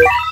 you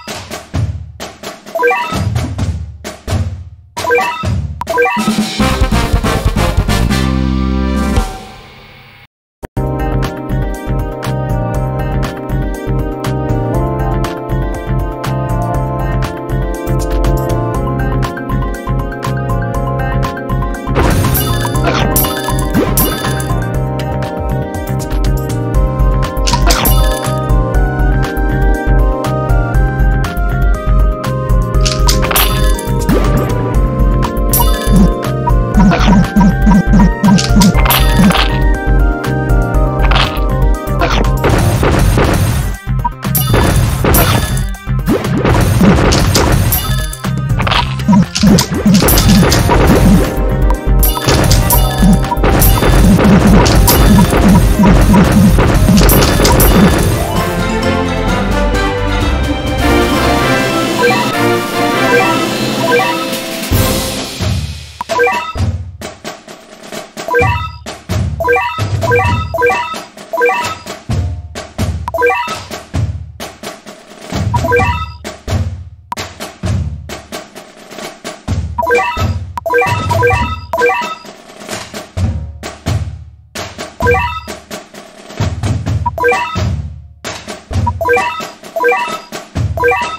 Let's go. What?